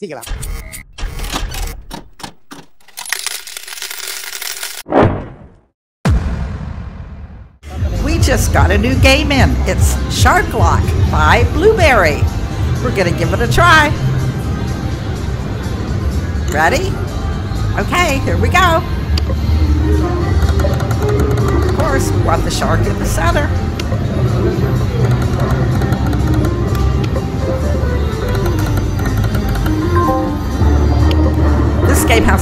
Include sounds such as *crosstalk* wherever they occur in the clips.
Síguela. We just got a new game in. It's Shark Lock by Blueberi. We're gonna give it a try. Ready? Okay, here we go. Of course, we want the shark in the center.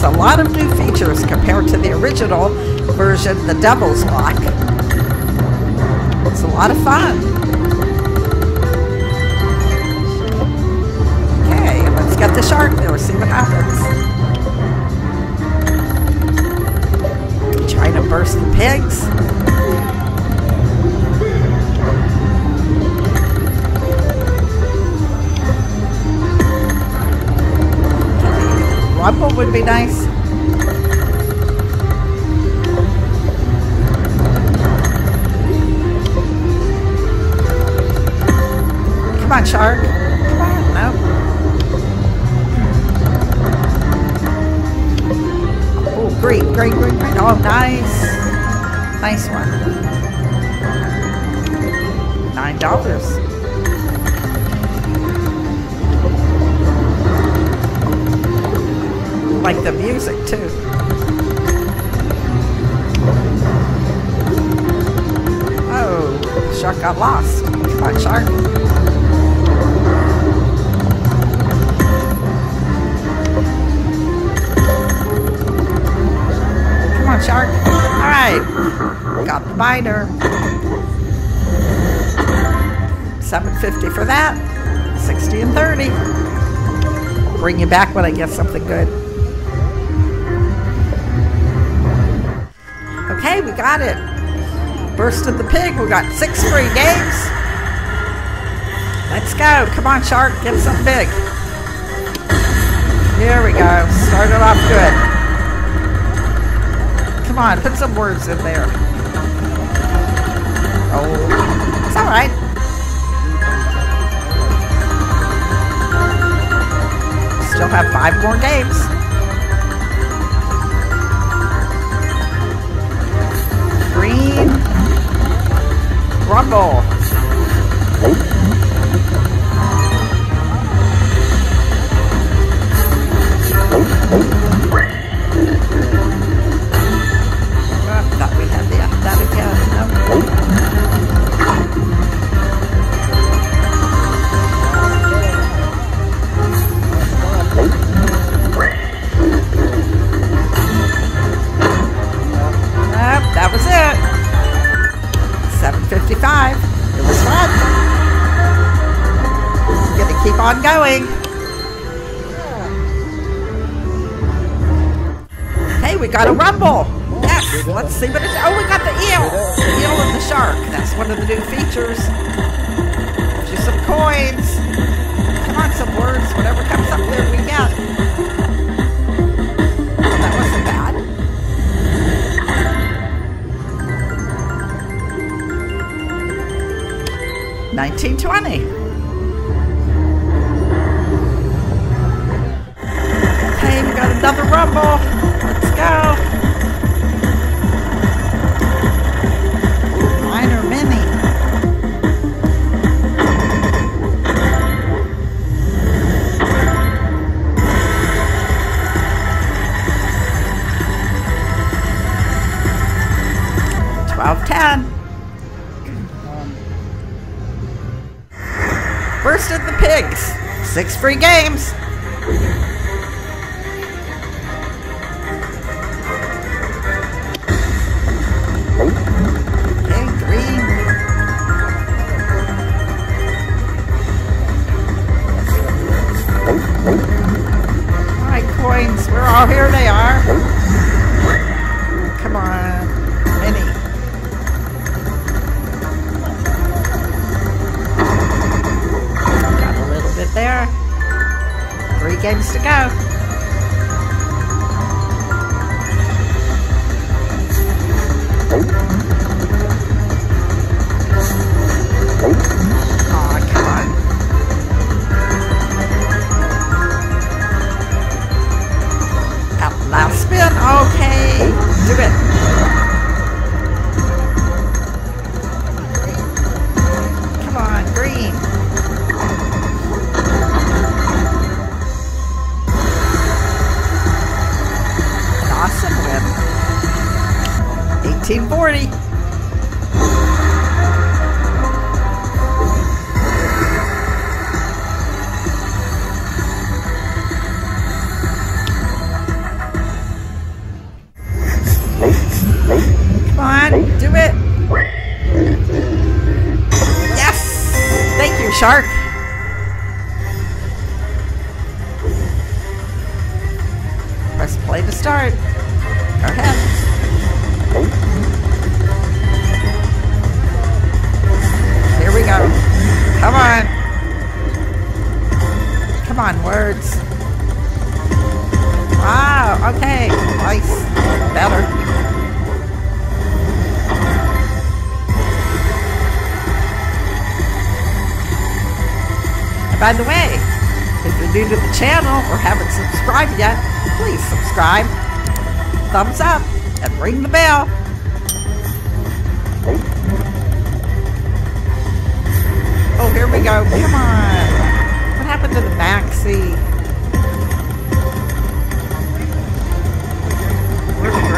Has a lot of new features compared to the original version, the Devil's Lock. It's a lot of fun. Okay, let's get the shark there, see what happens. Trying to burst the pigs. apple would be nice. Come on, shark. Come on, no. Oh, great, great, great, great. Oh, nice. Nice one. $9. Like the music, too. Oh, shark got lost. Come on, shark. Come on, shark. All right. Got the biter. 750 for that. 60 and 30. Bring you back when I get something good. Okay, we got it. Burst of the pig. We got six free games. Let's go. Come on, shark. Get something big. Here we go. Started off good. Come on, put some words in there. Oh, it's all right. Still have five more games. Rumble. Going. Hey, we got a rumble. Yes, let's see what it's. Oh, we got the eel. The eel and the shark. That's one of the new features. You some coins. Come on, some words. Whatever comes up there, we get. Oh, that wasn't bad. Nineteen twenty. Okay, we got another rumble. Let's go. Minor mini. Twelve ten. Bursted the pigs. Six free games. Games to go. 1840. Come on, do it. Yes! Thank you, Shark. Press play to start. On. Come on, words. Wow, okay. Nice. Better. And by the way, if you're new to the channel or haven't subscribed yet, please subscribe, thumbs up, and ring the bell. Oh, here we go. Come on. What happened to the back seat? Where's the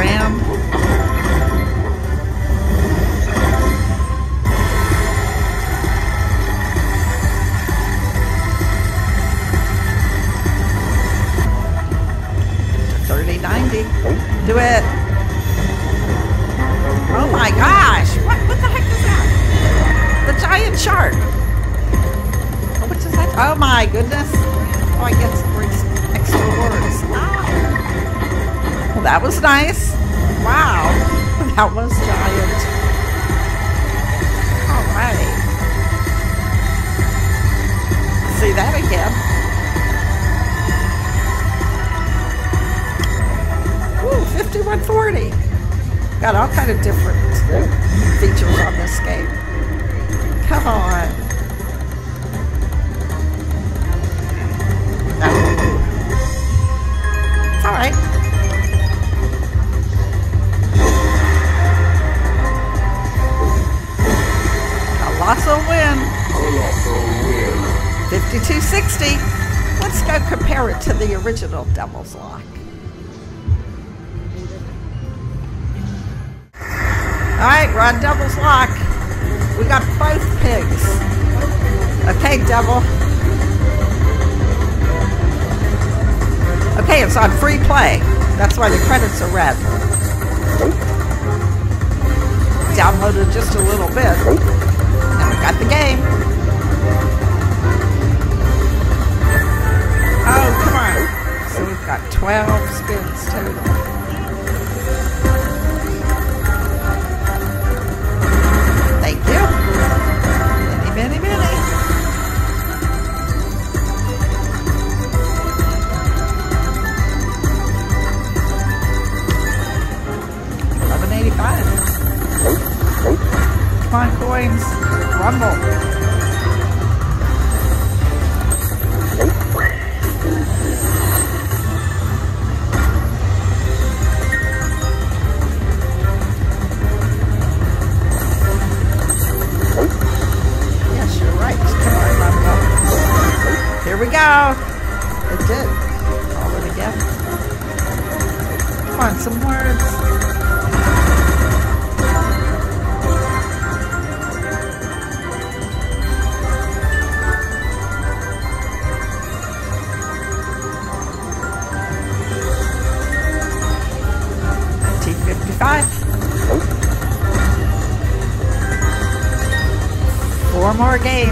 Oh my goodness! Oh, I get some extra words. Ow. Well, that was nice. Wow, *laughs* that was giant. All right. See that again. Ooh, 5140. Got all kind of different features on this game. Come on. All right. Colossal win. 5260. Let's go compare it to the original Devil's Lock. All right, we're on Devil's Lock. We got both pigs. Okay, Devil. Okay, it's on free play. That's why the credits are red. Downloaded just a little bit. And we got the game. Oh, come on. So we've got 12 spins total. Eleven eighty-five. Come on, coins. Rumble. Yes, you're right. Here we go. It did. Call it again. Come on, some words. More games.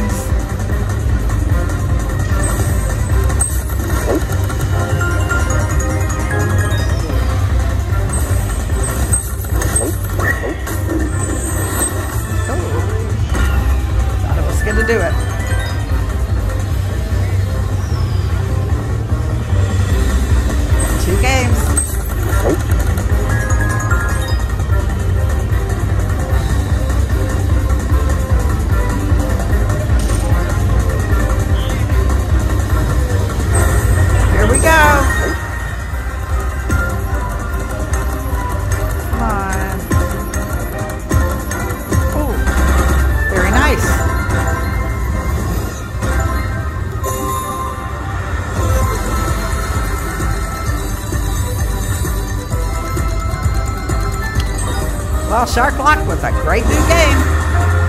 Well, Shark Lock was a great new game.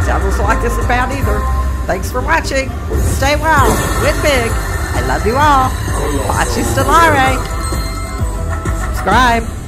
Devils like isn't bad either. Thanks for watching. Stay well. Win big. I love you all. Pachi Stellare. Subscribe.